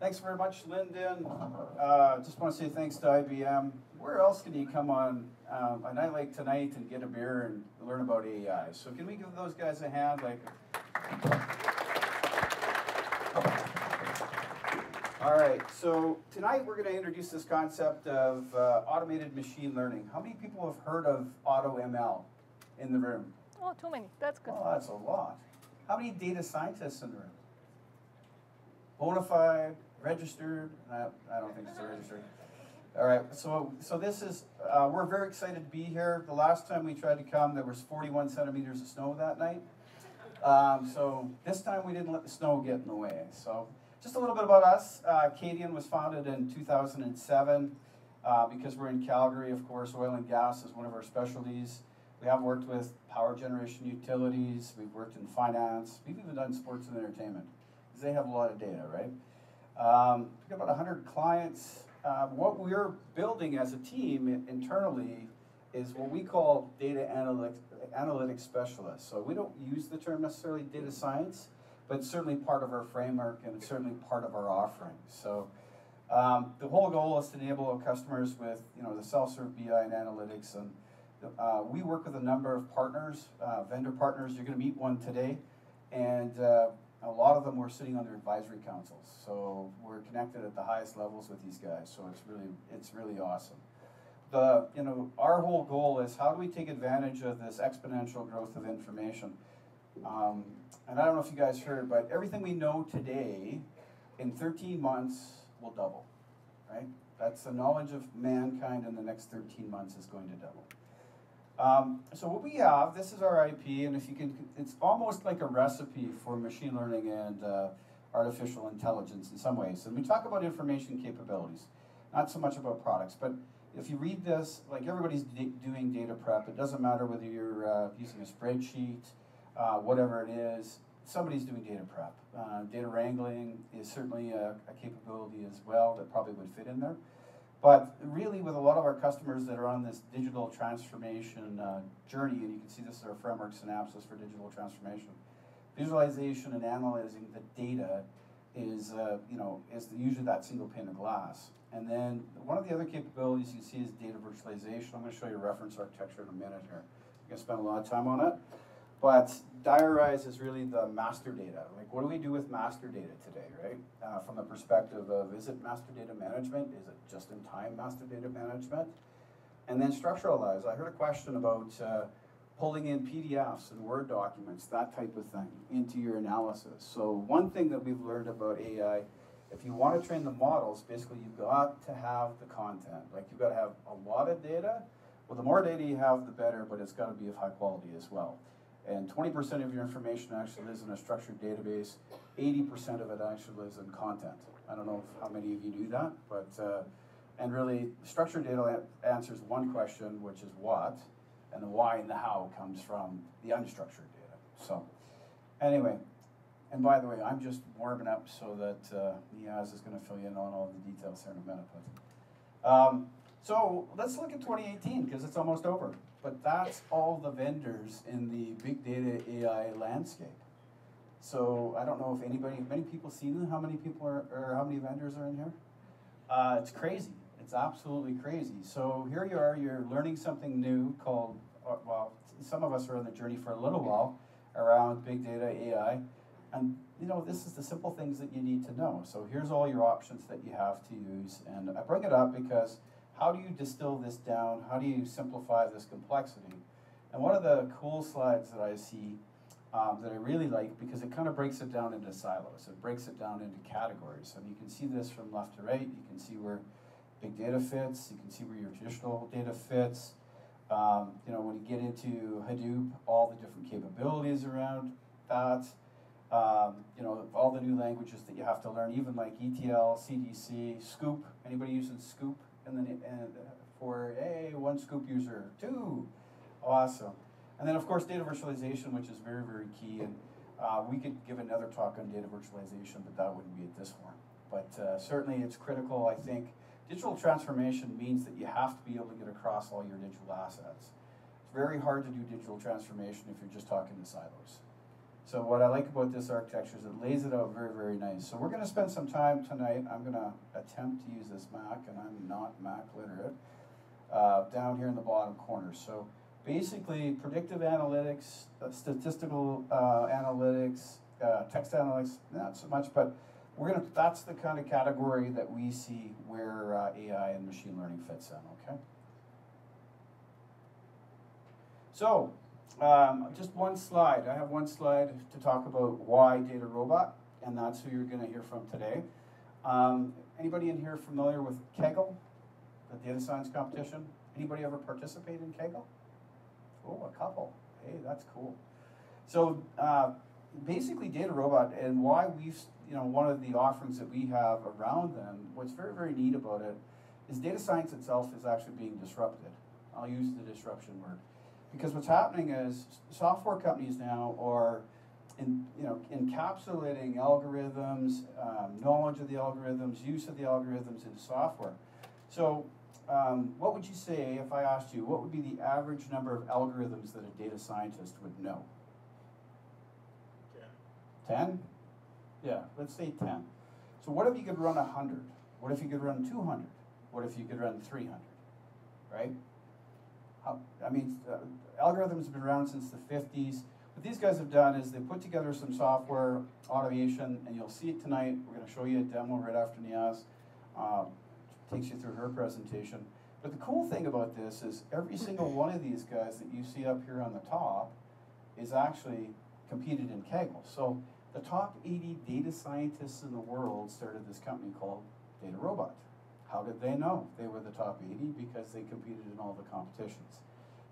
Thanks very much, Lyndon. Uh, just want to say thanks to IBM. Where else can you come on um, a night like tonight and get a beer and learn about AI? So can we give those guys a hand? Like, all right. So tonight we're going to introduce this concept of uh, automated machine learning. How many people have heard of AutoML in the room? Oh, too many. That's good. Oh, that's a lot. How many data scientists in the room? Bonafide, registered? I, don't think it's registered. All right, so so this is uh, we're very excited to be here. The last time we tried to come, there was 41 centimeters of snow that night. Um, so this time we didn't let the snow get in the way. So just a little bit about us. Uh, was founded in 2007 uh, because we're in Calgary. Of course, oil and gas is one of our specialties. We have worked with power generation utilities. We've worked in finance. We've even done sports and entertainment because they have a lot of data, right? Um, we've got about 100 clients. Uh, what we're building as a team internally is what we call data analytics, analytics specialists. So we don't use the term necessarily data science, but it's certainly part of our framework and it's certainly part of our offering. So um, the whole goal is to enable our customers with you know the self-serve BI and analytics and uh, we work with a number of partners, uh, vendor partners. You're going to meet one today, and uh, a lot of them were sitting under advisory councils. So we're connected at the highest levels with these guys. So it's really it's really awesome. The you know our whole goal is how do we take advantage of this exponential growth of information? Um, and I don't know if you guys heard, but everything we know today, in 13 months, will double. Right? That's the knowledge of mankind in the next 13 months is going to double. Um, so what we have, this is our IP, and if you can, it's almost like a recipe for machine learning and uh, artificial intelligence in some ways. And we talk about information capabilities, not so much about products, but if you read this, like everybody's doing data prep, it doesn't matter whether you're uh, using a spreadsheet, uh, whatever it is, somebody's doing data prep. Uh, data wrangling is certainly a, a capability as well that probably would fit in there. But really, with a lot of our customers that are on this digital transformation uh, journey, and you can see this is our framework synapses for digital transformation, visualization and analyzing the data is, uh, you know, is usually that single pane of glass. And then one of the other capabilities you see is data virtualization. I'm going to show you a reference architecture in a minute here. I'm going to spend a lot of time on it. But Diarize is really the master data. Like, what do we do with master data today, right? Uh, from the perspective of, is it master data management? Is it just-in-time master data management? And then structuralize. I heard a question about uh, pulling in PDFs and Word documents, that type of thing, into your analysis. So one thing that we've learned about AI, if you want to train the models, basically you've got to have the content. Like you've got to have a lot of data. Well, the more data you have, the better, but it's got to be of high quality as well. And 20% of your information actually lives in a structured database. 80% of it actually lives in content. I don't know how many of you do that, but uh, and really structured data answers one question, which is what, and the why and the how comes from the unstructured data. So anyway, and by the way, I'm just warming up so that uh, Niaz is going to fill you in on all the details here in a minute. But, um, so let's look at 2018 because it's almost over. But that's all the vendors in the big data AI landscape. So I don't know if anybody, many people seen how many people are, or how many vendors are in here? Uh, it's crazy. It's absolutely crazy. So here you are, you're learning something new called, uh, well, some of us are on the journey for a little while around big data AI. And you know, this is the simple things that you need to know. So here's all your options that you have to use. And I bring it up because how do you distill this down? How do you simplify this complexity? And one of the cool slides that I see um, that I really like because it kind of breaks it down into silos. It breaks it down into categories. And you can see this from left to right. You can see where big data fits. You can see where your traditional data fits. Um, you know, when you get into Hadoop, all the different capabilities around that. Um, you know, all the new languages that you have to learn, even like ETL, CDC, Sqoop. Anybody using Sqoop? And then and for a one Sqoop user, two, awesome. And then of course data virtualization, which is very very key. And uh, we could give another talk on data virtualization, but that wouldn't be at this one. But uh, certainly it's critical. I think digital transformation means that you have to be able to get across all your digital assets. It's very hard to do digital transformation if you're just talking in silos. So what I like about this architecture is it lays it out very, very nice. So we're going to spend some time tonight. I'm going to attempt to use this Mac, and I'm not Mac literate, uh, down here in the bottom corner. So basically, predictive analytics, uh, statistical uh, analytics, uh, text analytics, not so much, but we're gonna. That's the kind of category that we see where uh, AI and machine learning fits in. Okay. So um, just one slide. I have one slide to talk about why DataRobot, and that's who you're going to hear from today. Um, anybody in here familiar with Kaggle, the data science competition? Anybody ever participate in Kaggle? Oh, a couple. Hey, that's cool. So uh, basically, DataRobot, and why we've, you know, one of the offerings that we have around them. What's very, very neat about it is data science itself is actually being disrupted. I'll use the disruption word. Because what's happening is software companies now are in, you know, encapsulating algorithms, um, knowledge of the algorithms, use of the algorithms in software. So um, what would you say if I asked you, what would be the average number of algorithms that a data scientist would know? 10. 10? Yeah, let's say 10. So what if you could run 100? What if you could run 200? What if you could run 300? Right? I mean, algorithms have been around since the 50s. What these guys have done is they put together some software automation, and you'll see it tonight. We're going to show you a demo right after Niaz uh, takes you through her presentation. But the cool thing about this is every single one of these guys that you see up here on the top is actually competed in Kaggle. So the top 80 data scientists in the world started this company called Data DataRobot. How did they know they were the top 80? Because they competed in all the competitions.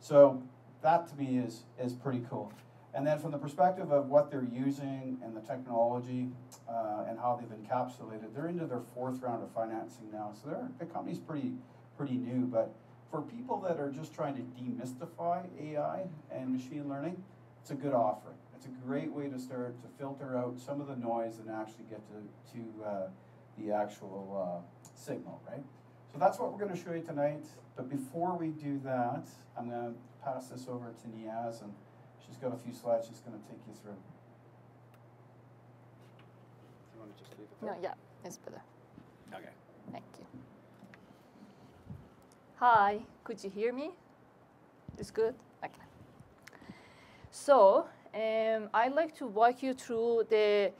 So that to me is, is pretty cool. And then from the perspective of what they're using and the technology uh, and how they've encapsulated, they're into their fourth round of financing now. So they're, the company's pretty, pretty new. But for people that are just trying to demystify AI and machine learning, it's a good offering. It's a great way to start to filter out some of the noise and actually get to, to uh, the actual uh, signal, right? So that's what we're going to show you tonight. But before we do that, I'm going to pass this over to Niaz, and she's got a few slides she's going to take you through. You want to just leave it there? No, yeah, it's better. Okay. Thank you. Hi, could you hear me? It's good? Okay. So, um, I'd like to walk you through the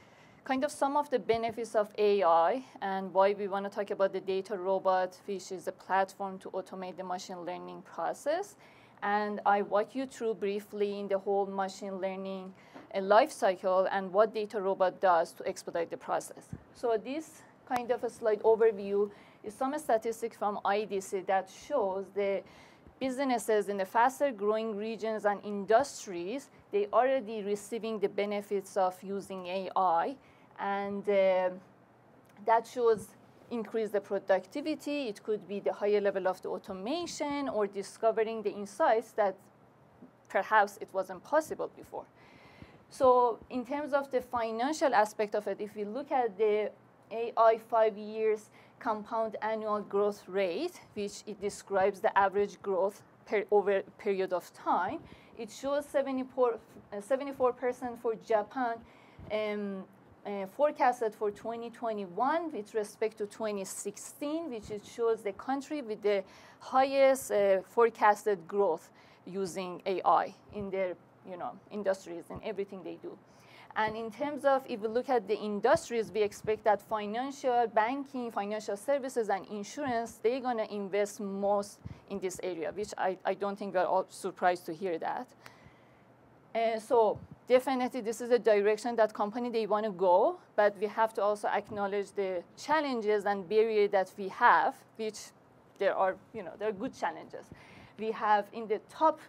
kind of some of the benefits of AI and why we want to talk about the data robot, which is a platform to automate the machine learning process. And I walk you through briefly in the whole machine learning uh, life cycle and what data robot does to expedite the process. So this kind of a slide overview is some statistics from IDC that shows the businesses in the faster growing regions and industries, they already receiving the benefits of using AI and uh, that shows increase the productivity. It could be the higher level of the automation or discovering the insights that perhaps it wasn't possible before. So in terms of the financial aspect of it, if we look at the AI five years compound annual growth rate, which it describes the average growth per over a period of time, it shows 74, uh, 74% for Japan, um, uh, forecasted for 2021 with respect to 2016, which shows the country with the highest uh, forecasted growth using AI in their you know, industries and everything they do. And in terms of, if we look at the industries, we expect that financial, banking, financial services, and insurance, they're going to invest most in this area, which I, I don't think we're all surprised to hear that. And so definitely this is a direction that company they want to go, but we have to also acknowledge the challenges and barriers that we have, which there are, you know, there are good challenges. We have in the top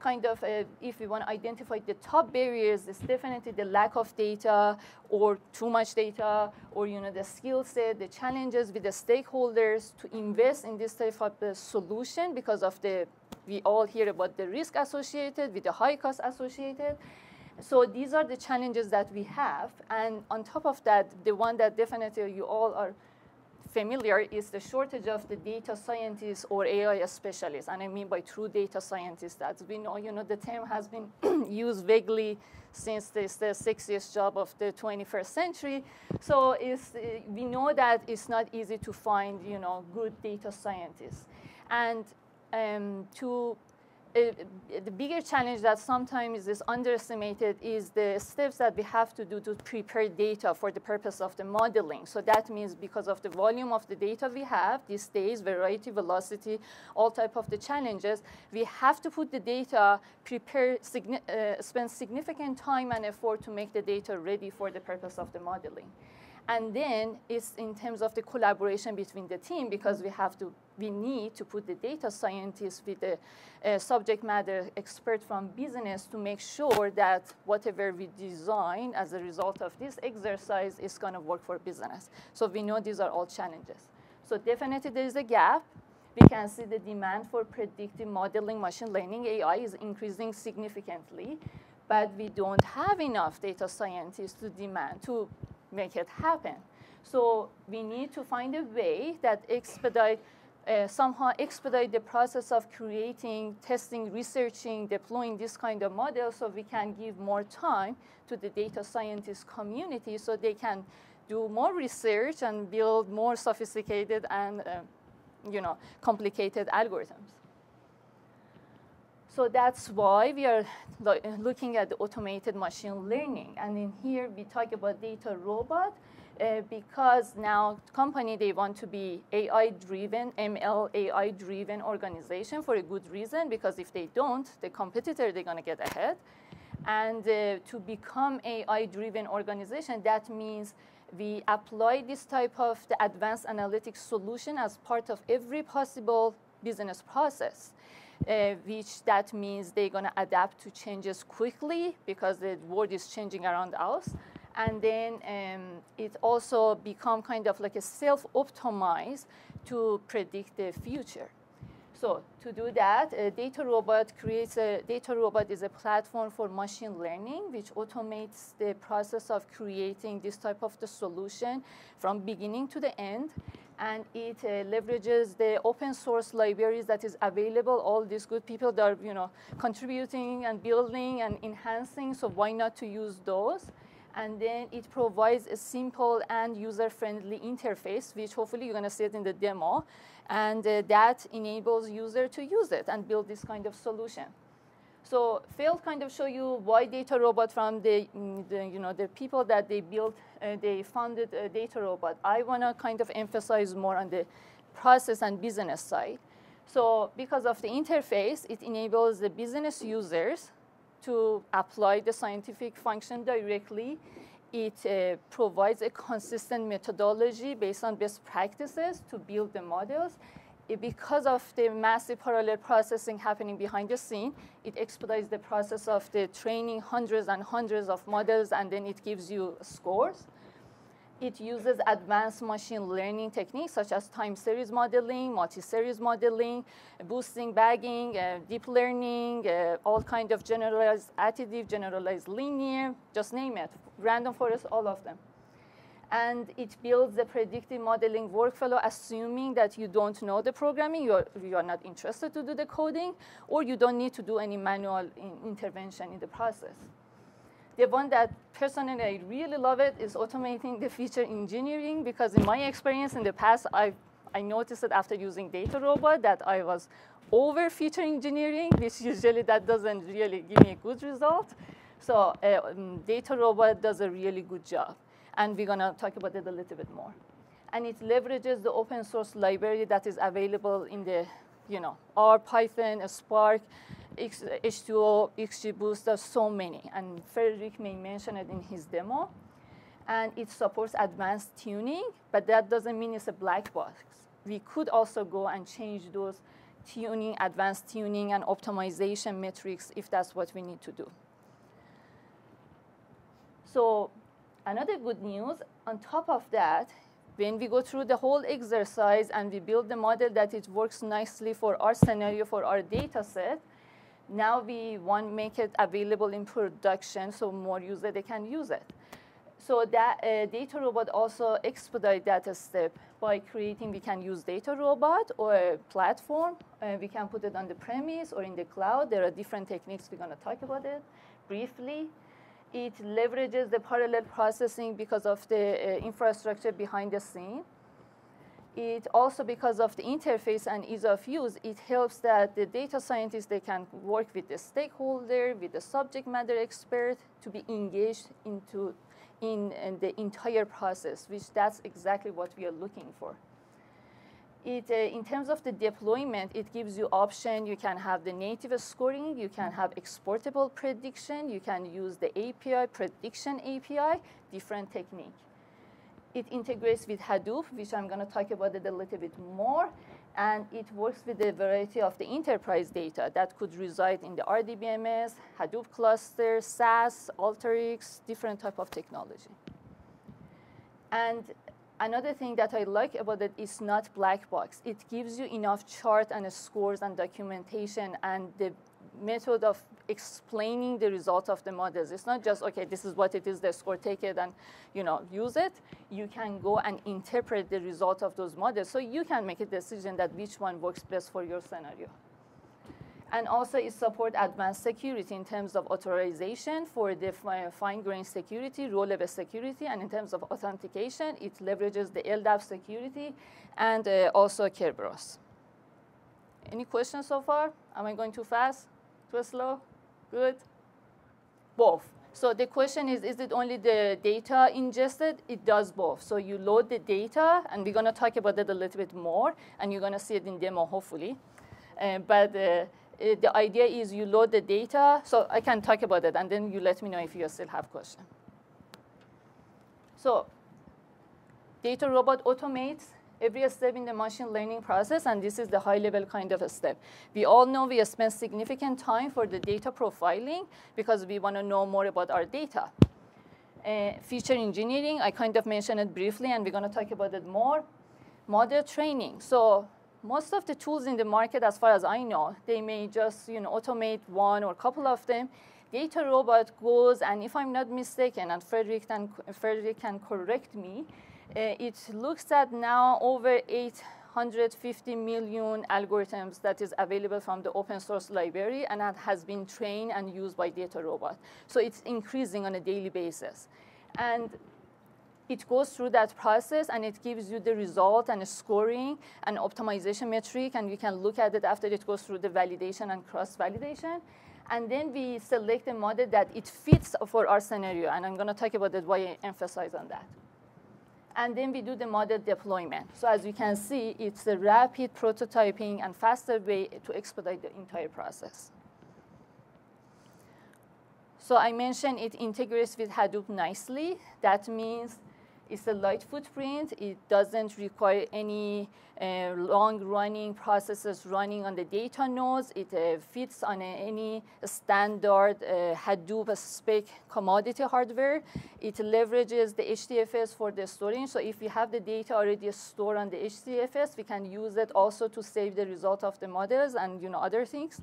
kind of, uh, if we want to identify the top barriers, it's definitely the lack of data or too much data or, you know, the skill set, the challenges with the stakeholders to invest in this type of uh, solution because of the, we all hear about the risk associated with the high cost associated. So these are the challenges that we have. And on top of that, the one that definitely you all are familiar is the shortage of the data scientists or AI specialists. And I mean by true data scientists that we know, you know, the term has been used vaguely since this the sexiest job of the 21st century. So it's, we know that it's not easy to find, you know, good data scientists. And um, to uh, the bigger challenge that sometimes is underestimated is the steps that we have to do to prepare data for the purpose of the modeling. So that means because of the volume of the data we have these days, variety, velocity, all type of the challenges, we have to put the data, prepare, signi uh, spend significant time and effort to make the data ready for the purpose of the modeling. And then it's in terms of the collaboration between the team because we have to, we need to put the data scientists with the uh, subject matter expert from business to make sure that whatever we design as a result of this exercise is going to work for business. So we know these are all challenges. So definitely there is a gap. We can see the demand for predictive modeling, machine learning, AI is increasing significantly, but we don't have enough data scientists to demand to make it happen. So we need to find a way that expedite, uh, somehow expedite the process of creating, testing, researching, deploying this kind of model so we can give more time to the data scientist community so they can do more research and build more sophisticated and uh, you know, complicated algorithms. So that's why we are lo looking at the automated machine learning. And in here, we talk about data robot uh, because now company, they want to be AI-driven, ML AI-driven organization for a good reason, because if they don't, the competitor, they're going to get ahead. And uh, to become AI-driven organization, that means we apply this type of the advanced analytics solution as part of every possible business process uh, which that means they're going to adapt to changes quickly because the world is changing around us. And then um, it also become kind of like a self-optimized to predict the future. So to do that, a data robot creates a data robot is a platform for machine learning, which automates the process of creating this type of the solution from beginning to the end and it uh, leverages the open source libraries that is available. All these good people that are, you know, contributing and building and enhancing, so why not to use those? And then it provides a simple and user-friendly interface, which hopefully you're gonna see it in the demo, and uh, that enables user to use it and build this kind of solution. So Phil kind of show you why Data Robot from the, mm, the you know, the people that they built, uh, they founded uh, Data Robot. I want to kind of emphasize more on the process and business side. So because of the interface, it enables the business users to apply the scientific function directly. It uh, provides a consistent methodology based on best practices to build the models because of the massive parallel processing happening behind the scene, it expedites the process of the training hundreds and hundreds of models, and then it gives you scores. It uses advanced machine learning techniques such as time series modeling, multi-series modeling, boosting bagging, uh, deep learning, uh, all kind of generalized additive, generalized linear, just name it, random forest, all of them and it builds the predictive modeling workflow, assuming that you don't know the programming, you're, you are not interested to do the coding, or you don't need to do any manual in intervention in the process. The one that personally I really love it is automating the feature engineering, because in my experience in the past, I, I noticed that after using Data Robot that I was over feature engineering, which usually that doesn't really give me a good result. So uh, um, Data Robot does a really good job and we're going to talk about it a little bit more. And it leverages the open source library that is available in the, you know, R, Python, Spark, H2O, XGBoost, there's so many. And Frederick may mention it in his demo. And it supports advanced tuning, but that doesn't mean it's a black box. We could also go and change those tuning, advanced tuning, and optimization metrics if that's what we need to do. So Another good news, on top of that, when we go through the whole exercise and we build the model that it works nicely for our scenario, for our data set, now we want to make it available in production so more users they can use it. so that uh, data robot also expedite that step by creating, we can use data robot or a platform. Uh, we can put it on the premise or in the cloud. There are different techniques. We're going to talk about it briefly. It leverages the parallel processing because of the uh, infrastructure behind the scene. It also, because of the interface and ease of use, it helps that the data scientists, they can work with the stakeholder, with the subject matter expert to be engaged into in, in the entire process, which that's exactly what we are looking for. It, uh, in terms of the deployment, it gives you option. You can have the native scoring. You can have exportable prediction. You can use the API, prediction API, different technique. It integrates with Hadoop, which I'm going to talk about it a little bit more. And it works with a variety of the enterprise data that could reside in the RDBMS, Hadoop cluster, SAS, Alteryx, different type of technology. And another thing that I like about it is not black box. It gives you enough chart and scores and documentation and the method of explaining the result of the models. It's not just, okay, this is what it is, the score, take it and you know, use it. You can go and interpret the result of those models. So you can make a decision that which one works best for your scenario. And also it supports advanced security in terms of authorization for the fine-grained security, role-level security, and in terms of authentication, it leverages the LDAP security and uh, also Kerberos. Any questions so far? Am I going too fast? Too slow? Good? Both. So the question is, is it only the data ingested? It does both. So you load the data, and we're going to talk about that a little bit more, and you're going to see it in demo, hopefully. Uh, but uh, the idea is you load the data. So I can talk about it, and then you let me know if you still have questions. So data robot automates every step in the machine learning process, and this is the high-level kind of a step. We all know we spend significant time for the data profiling because we want to know more about our data. Uh, feature engineering, I kind of mentioned it briefly, and we're going to talk about it more. Model training. So most of the tools in the market, as far as I know, they may just you know, automate one or a couple of them. Data robot goes, and if I'm not mistaken, and Frederick can, Frederick can correct me, uh, it looks at now over 850 million algorithms that is available from the open source library and that has been trained and used by Data Robot. So it's increasing on a daily basis. And it goes through that process and it gives you the result and a scoring and optimization metric and you can look at it after it goes through the validation and cross-validation. And then we select a model that it fits for our scenario. And I'm going to talk about that, why I emphasize on that and then we do the model deployment. So as you can see, it's a rapid prototyping and faster way to expedite the entire process. So I mentioned it integrates with Hadoop nicely. That means it's a light footprint. It doesn't require any uh, long-running processes running on the data nodes. It uh, fits on a, any standard uh, Hadoop spec commodity hardware. It leverages the HDFS for the storage. So if we have the data already stored on the HDFS, we can use it also to save the result of the models and you know other things.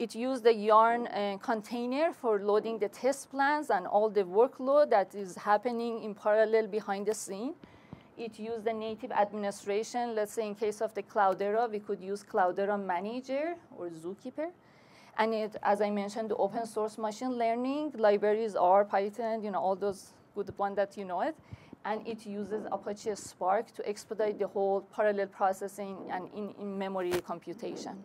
It used the Yarn uh, container for loading the test plans and all the workload that is happening in parallel behind the scene. It used the native administration. Let's say in case of the Cloudera, we could use Cloudera Manager or Zookeeper. And it, as I mentioned, the open source machine learning libraries are Python, you know, all those good ones that you know it. And it uses Apache Spark to expedite the whole parallel processing and in-memory in computation.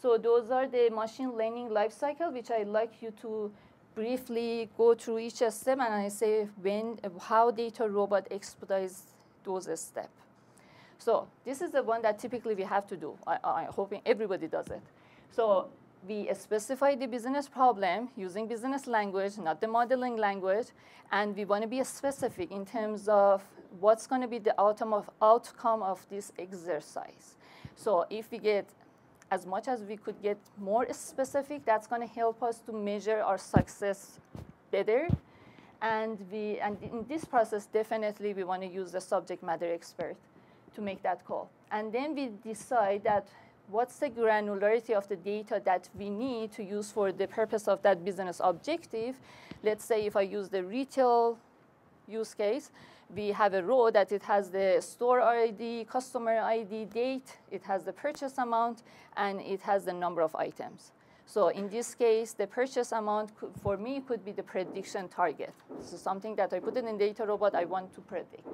So those are the machine learning lifecycle, which I'd like you to briefly go through each step, and I say when, how data robot expedites those steps. So this is the one that typically we have to do. I, I'm hoping everybody does it. So we specify the business problem using business language, not the modeling language, and we want to be specific in terms of what's going to be the outcome of, outcome of this exercise. So if we get as much as we could get more specific, that's going to help us to measure our success better. And, we, and in this process, definitely we want to use the subject matter expert to make that call. And then we decide that what's the granularity of the data that we need to use for the purpose of that business objective. Let's say if I use the retail use case, we have a row that it has the store ID, customer ID, date, it has the purchase amount, and it has the number of items. So in this case, the purchase amount could, for me could be the prediction target. So something that I put in data robot I want to predict.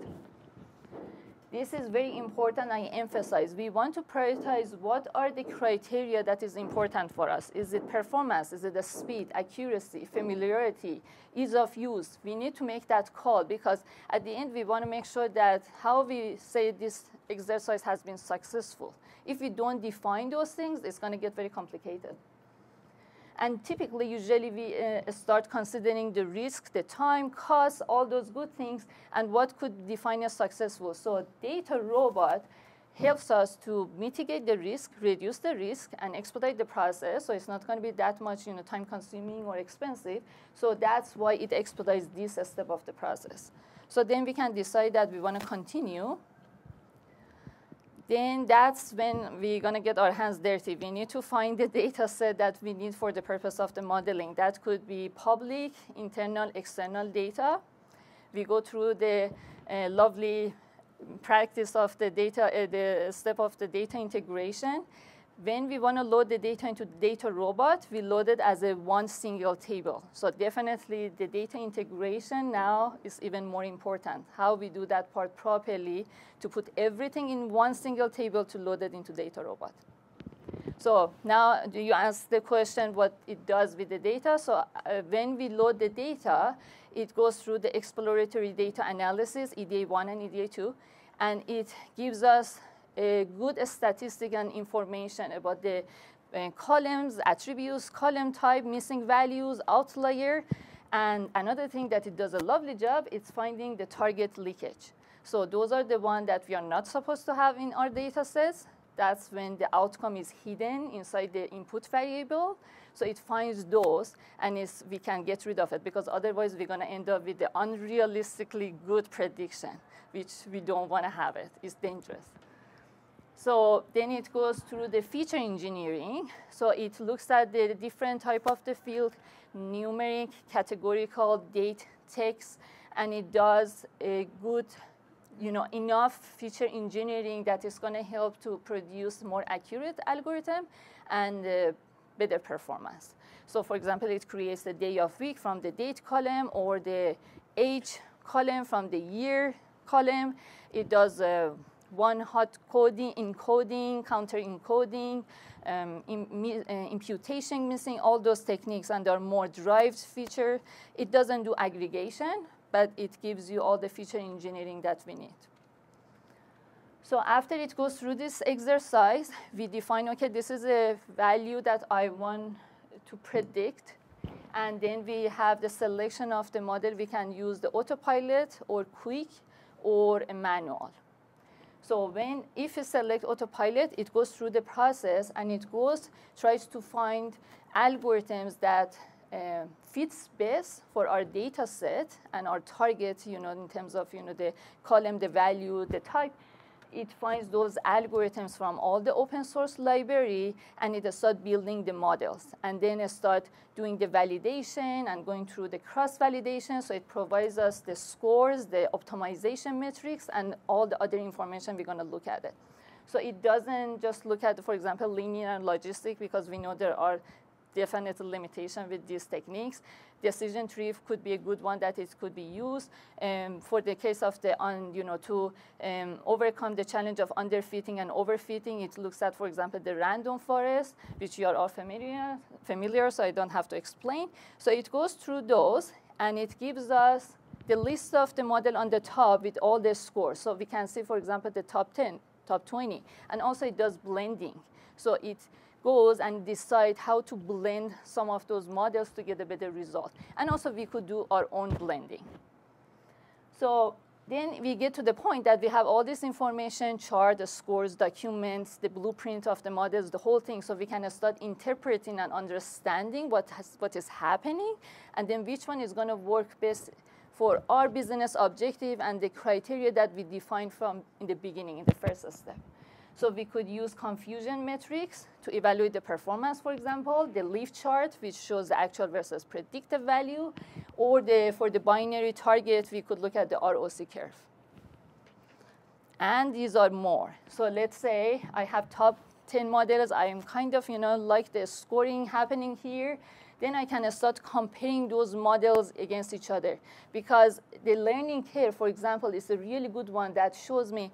This is very important, I emphasize. We want to prioritize what are the criteria that is important for us. Is it performance? Is it the speed, accuracy, familiarity, ease of use? We need to make that call because at the end we want to make sure that how we say this exercise has been successful. If we don't define those things, it's going to get very complicated. And typically, usually we uh, start considering the risk, the time, cost, all those good things, and what could define as successful. So a data robot helps us to mitigate the risk, reduce the risk, and expedite the process. So it's not going to be that much you know, time consuming or expensive. So that's why it expedites this step of the process. So then we can decide that we want to continue then that's when we're going to get our hands dirty. We need to find the data set that we need for the purpose of the modeling. That could be public, internal, external data. We go through the uh, lovely practice of the data, uh, the step of the data integration. When we want to load the data into the data robot, we load it as a one single table. So definitely the data integration now is even more important. How we do that part properly to put everything in one single table to load it into data robot. So now you ask the question what it does with the data? So uh, when we load the data, it goes through the exploratory data analysis, EDA 1 and EDA 2, and it gives us good statistic and information about the uh, columns, attributes, column type, missing values, outlier. And another thing that it does a lovely job is finding the target leakage. So those are the ones that we are not supposed to have in our data sets. That's when the outcome is hidden inside the input variable. So it finds those, and we can get rid of it, because otherwise we're going to end up with the unrealistically good prediction, which we don't want to have it. It's dangerous. So then it goes through the feature engineering. So it looks at the different type of the field, numeric, categorical, date, text, and it does a good, you know, enough feature engineering that is going to help to produce more accurate algorithm and uh, better performance. So for example, it creates the day of week from the date column or the age column from the year column. It does uh, one hot coding, encoding, counter encoding, um, uh, imputation missing, all those techniques, and are more derived feature. It doesn't do aggregation, but it gives you all the feature engineering that we need. So after it goes through this exercise, we define, okay, this is a value that I want to predict. And then we have the selection of the model. We can use the autopilot or quick or a manual. So when, if you select autopilot, it goes through the process and it goes, tries to find algorithms that uh, fits best for our data set and our target, you know, in terms of, you know, the column, the value, the type, it finds those algorithms from all the open source library and it starts building the models. And then it starts doing the validation and going through the cross validation so it provides us the scores the optimization metrics and all the other information we're going to look at it. So it doesn't just look at for example linear and logistic because we know there are definite limitation with these techniques decision tree could be a good one that it could be used um, for the case of the, un, you know, to um, overcome the challenge of underfitting and overfitting. It looks at, for example, the random forest, which you are all familiar, familiar, so I don't have to explain. So it goes through those, and it gives us the list of the model on the top with all the scores. So we can see, for example, the top 10, top 20, and also it does blending. So it and decide how to blend some of those models to get a better result. And also we could do our own blending. So then we get to the point that we have all this information, chart, the scores, documents, the blueprint of the models, the whole thing, so we can start interpreting and understanding what, has, what is happening, and then which one is going to work best for our business objective and the criteria that we defined from in the beginning, in the first step. So we could use confusion matrix to evaluate the performance, for example, the lift chart, which shows the actual versus predicted value, or the, for the binary target, we could look at the ROC curve. And these are more. So let's say I have top 10 models. I am kind of, you know, like the scoring happening here. Then I can start comparing those models against each other. Because the learning curve, for example, is a really good one that shows me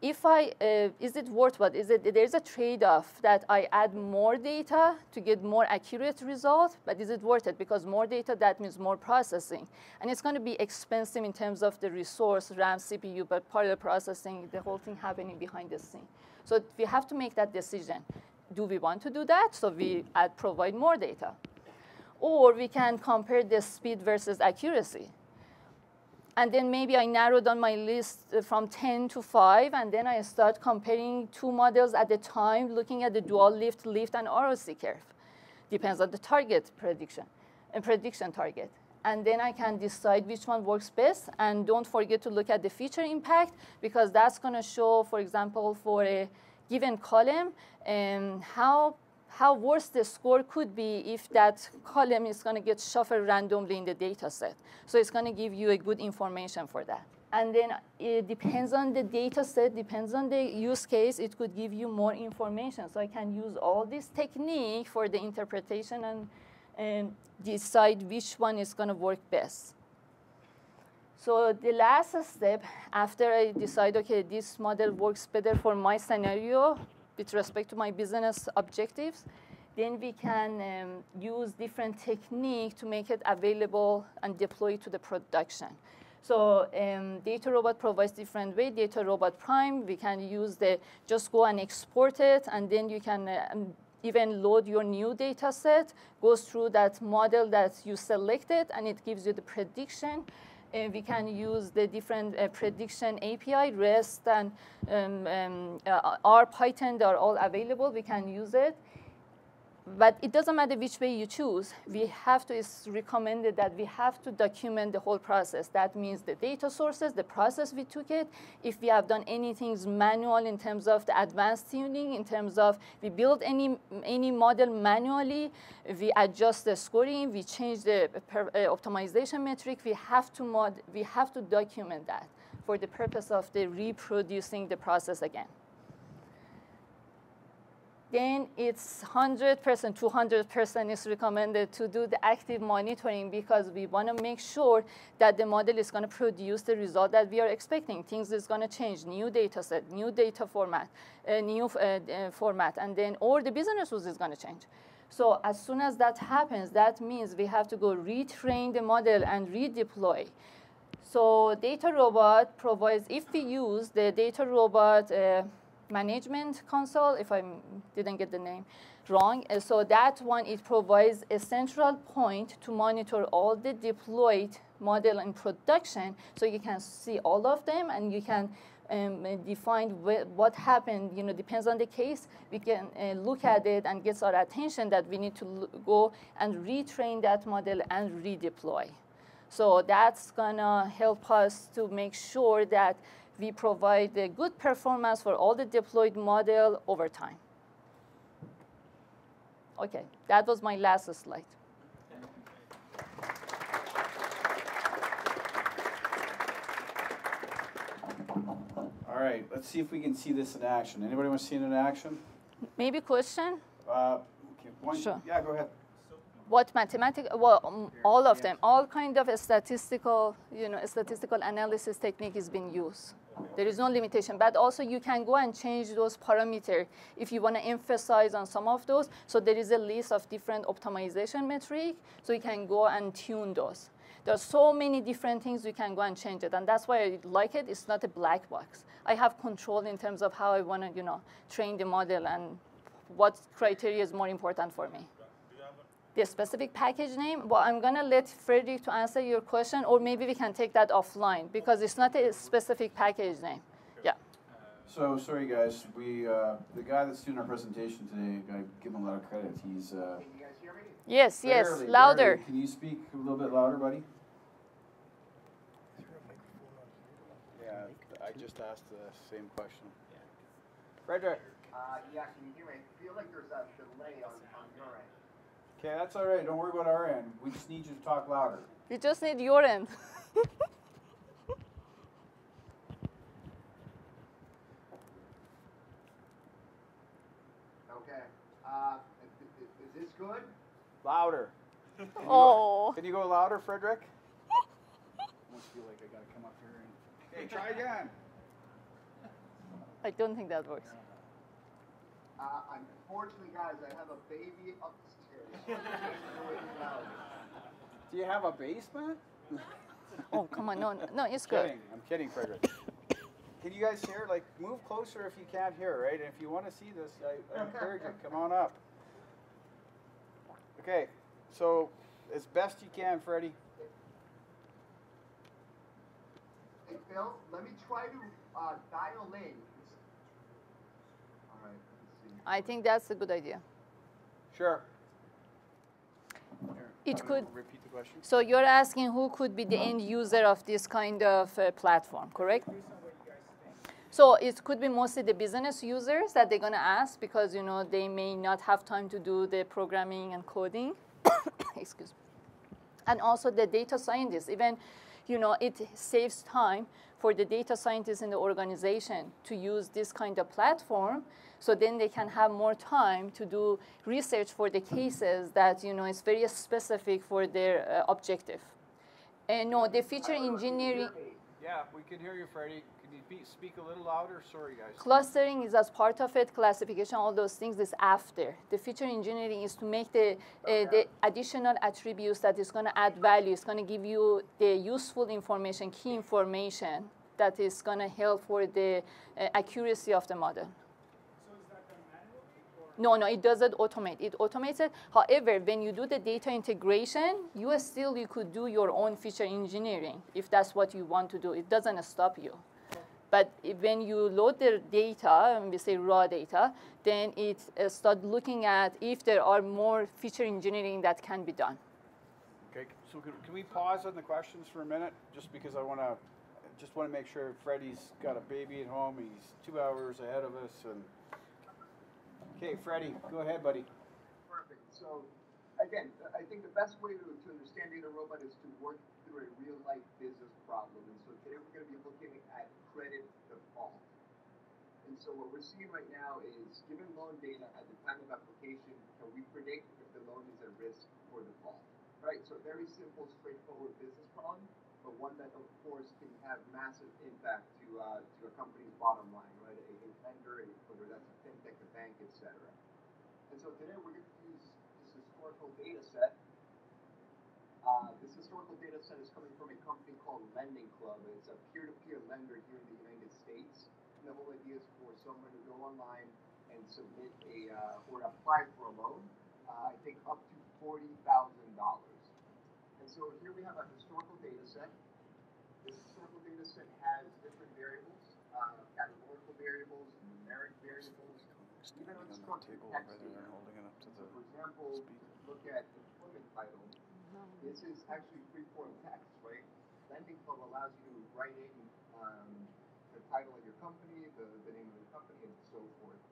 if I, uh, is it worthwhile? Is it, there's a trade-off that I add more data to get more accurate result, but is it worth it? Because more data, that means more processing. And it's gonna be expensive in terms of the resource, RAM, CPU, but part of the processing, the whole thing happening behind the scene. So we have to make that decision. Do we want to do that? So we add, provide more data. Or we can compare the speed versus accuracy. And then maybe I narrow down my list uh, from 10 to 5, and then I start comparing two models at a time, looking at the dual lift, lift, and ROC curve. Depends on the target prediction, and prediction target. And then I can decide which one works best. And don't forget to look at the feature impact, because that's going to show, for example, for a given column, um, how how worse the score could be if that column is going to get shuffled randomly in the data set. So it's going to give you a good information for that. And then it depends on the data set, depends on the use case, it could give you more information. So I can use all this technique for the interpretation and, and decide which one is going to work best. So the last step, after I decide, okay, this model works better for my scenario, with respect to my business objectives, then we can um, use different technique to make it available and deploy to the production. So um, DataRobot provides different way. DataRobot Prime, we can use the, just go and export it, and then you can uh, even load your new data set, goes through that model that you selected, and it gives you the prediction. Uh, we can use the different uh, prediction API, REST, and um, um, uh, R, Python, they're all available. We can use it but it doesn't matter which way you choose. We have to, it's recommended that we have to document the whole process. That means the data sources, the process we took it. If we have done anything manual in terms of the advanced tuning, in terms of we build any, any model manually, we adjust the scoring, we change the per, uh, optimization metric, we have, to mod, we have to document that for the purpose of the reproducing the process again then it's 100%, 200% is recommended to do the active monitoring because we want to make sure that the model is going to produce the result that we are expecting. Things is going to change, new data set, new data format, a new uh, uh, format, and then, all the business rules is going to change. So as soon as that happens, that means we have to go retrain the model and redeploy. So DataRobot provides, if we use the DataRobot uh, management console, if I didn't get the name wrong. So that one, it provides a central point to monitor all the deployed model in production. So you can see all of them and you can um, define wh what happened, you know, depends on the case. We can uh, look at it and get our attention that we need to go and retrain that model and redeploy. So that's gonna help us to make sure that we provide a good performance for all the deployed model over time. Okay, that was my last slide. All right, let's see if we can see this in action. Anybody want to see it in action? Maybe question? Uh, okay, one, Sure. Yeah, go ahead. What mathematical? Well, um, all of them, all kind of statistical, you know, statistical analysis technique is being used. There is no limitation, but also you can go and change those parameters if you want to emphasize on some of those. So there is a list of different optimization metric, so you can go and tune those. There are so many different things you can go and change it, and that's why I like it. It's not a black box. I have control in terms of how I want to, you know, train the model and what criteria is more important for me the specific package name, but I'm gonna let Frederick to answer your question, or maybe we can take that offline because it's not a specific package name. Yeah. So sorry guys, we uh, the guy that's doing our presentation today, I give him a lot of credit. He's uh, yes, yes, barely, louder. Barely. Can you speak a little bit louder, buddy? Yeah, I just asked the same question. Frederick. Uh, yeah, can you hear me? I feel like there's a delay on, on your end. Okay, that's all right. Don't worry about our end. We just need you to talk louder. We just need your end. Okay. Uh, is, is, is this good? Louder. oh. Can you go louder, Frederick? Almost feel like I gotta come up here and. Hey, try again. I don't think that works. Uh, unfortunately, guys, I have a baby upstairs. so I can't do it loud. Do you have a basement? Oh, come on. No, no, no it's I'm good. kidding. I'm kidding, Frederick. Can you guys hear? Like, move closer if you can't hear, right? And if you want to see this, I, I encourage you, come on up. Okay, so as best you can, Freddie. Hey, Phil, let me try to uh, dial in. All right, let's see. I think that's a good idea. Sure. It could- Repeat the question. So you're asking who could be the end user of this kind of uh, platform, correct? So it could be mostly the business users that they're going to ask because you know they may not have time to do the programming and coding. Excuse me. And also the data scientists. Even, you know, it saves time for the data scientists in the organization to use this kind of platform so then they can have more time to do research for the cases that you know is very specific for their uh, objective and no the feature engineering Yeah, we can hear you, Freddie. Can you be, speak a little louder? Sorry, guys. clustering is as part of it classification all those things is after the feature engineering is to make the uh, the additional attributes that is going to add value it's going to give you the useful information key information that is going to help for the uh, accuracy of the model No, no, it doesn't automate. It automates it. However, when you do the data integration, you still you could do your own feature engineering if that's what you want to do. It doesn't stop you. But when you load the data, and we say raw data, then it uh, start looking at if there are more feature engineering that can be done. Okay, so can, can we pause on the questions for a minute? Just because I want to, just want to make sure Freddie's got a baby at home. He's two hours ahead of us and. Okay, Freddie, go ahead, buddy. Perfect. So, again, I think the best way to, to understand data robot is to work through a real life business problem. And so today we're going to be looking at credit default. And so what we're seeing right now is given loan data at the time of application, can we predict if the loan is at risk for default? Right? So very simple, straightforward business problem, but one that of course can have massive impact to uh, to a company's bottom line, right? A, a vendor, a, whether that's a fintech, a bank, etc. And so today we're going to historical data set. Uh, this historical data set is coming from a company called Lending Club. It's a peer-to-peer lender here in the United States. And the whole idea is for someone to go online and submit a uh, or apply for a loan. Uh, I think up to forty thousand dollars. And so here we have a historical data set. This historical data set has different variables, uh, categorical variables, numeric variables, even unstructured text data. So for example, look at the employment title. This is actually free-form text, right? Lending Club allows you to write in um, the title of your company, the, the name of the company, and so forth.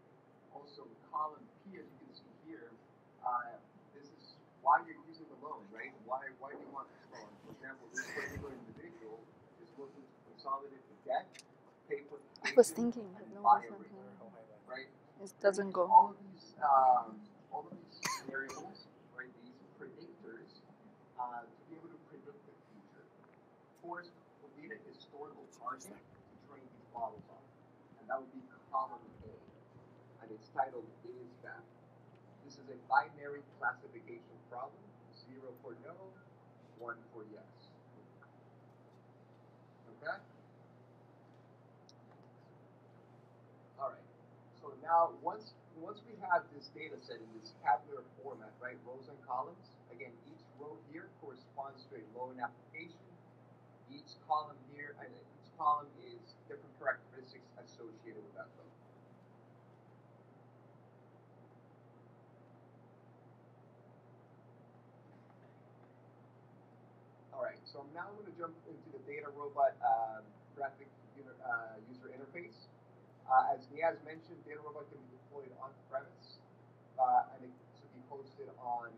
Also, column P, as you can see here, uh, this is why you're using the loan, right? Why why do you want this loan? For example, this particular individual is looking to consolidate the debt, pay for I was thinking, but and no, buy it's not ring, here. right? It doesn't go. All of these, um, all of these variables, right? These predictors, uh, to be able to predict the future. Course, we'll need a historical target to train these models on, and that would be column A, and it's titled "Is Bad." This is a binary classification problem: zero for no, one for yes. Okay. All right. So now, once once we have this data set in this tabular format, right, rows and columns. Again, each row here corresponds to a loan application. Each column here, and each column is different characteristics associated with that loan. All right. So now I'm going to jump into the data robot um, graphic uh. Uh, as Niaz mentioned, Data Robot can be deployed on premise, uh, and it can be hosted on